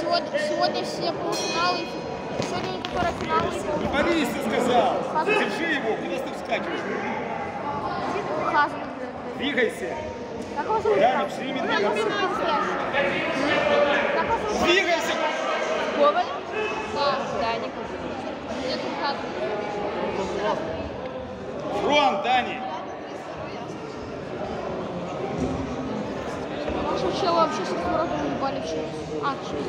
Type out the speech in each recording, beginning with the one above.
сегодня, сегодня все полуфиналы, сегодня которые финалы. Не борись, ты сказал. Держи его, куда ты вскакиваешь? Показывают. Двигайся. Как вас зовут? Даник, все время Как вас двигайся. зовут? Как вас зовут? Двигайся. Коваль? Да, Даник. Нет, как? Фронт, Дани. Чела вообще с разворотом ебали вчера. А, через.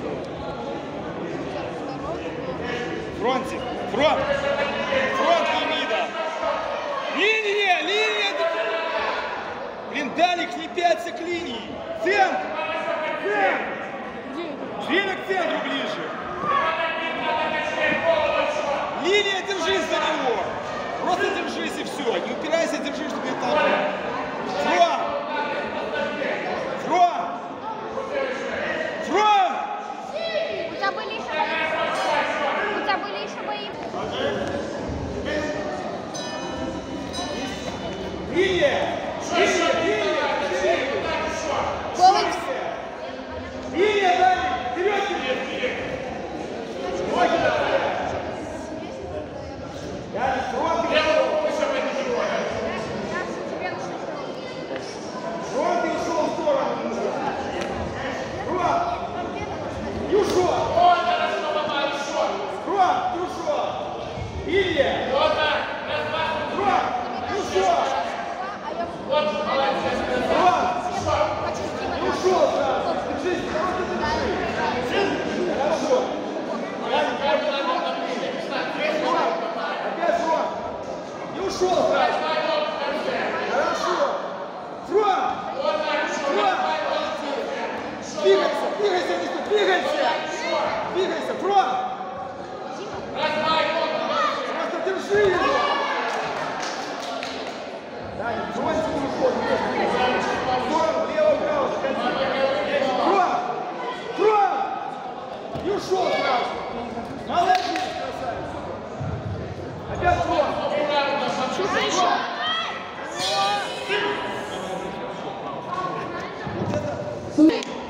Фронтик. Фронт. Фронт Лемида. Линия, линия. Блин, Даник, не пяться к линии. Центр. Центр. Это? Время к центру ближе. Линия, держись за него. Просто держись и все. Не упирайся, держись, чтобы не Линия. Линия, линия. Коваль? Линия, Даник. Вперед, вперед. Ноги направляй. Даник, фронт. и Фронт и ушел в сторону. Фронт. И ушел. Фронт, и ушел. Линия. Фронт, и ушел. Фронт, и ушел сразу. Держись, просто держись. Хорошо. Даник, фронт. Опять фронт. И ушел сразу. Хорошо. Фронт. Фронт. Двигайся, двигайся, Мистер, двигайся. Двигайся, фронт. Просто держи его. Даня, фронт не уходит. Фронт, влево, вправо, заходи. Фронт. И ушел сразу. Молодец. Опять. Что еще?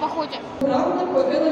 Походе. Победа